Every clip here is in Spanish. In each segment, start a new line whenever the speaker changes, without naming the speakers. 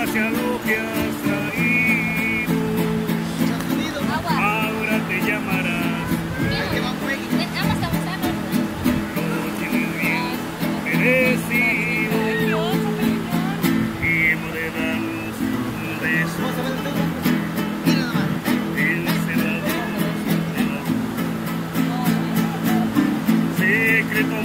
hacia lo que has traído. Ahora te llamarás. Lo tienes bien merecido. Tiempo de darnos un beso. Encerrados. Secreto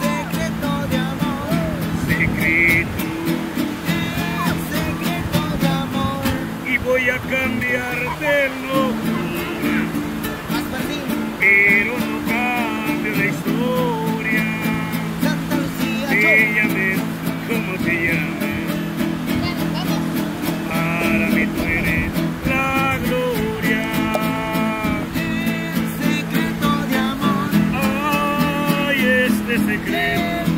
Segreto de amor, secreto de amor,
y voy a cambiar. this disagreement.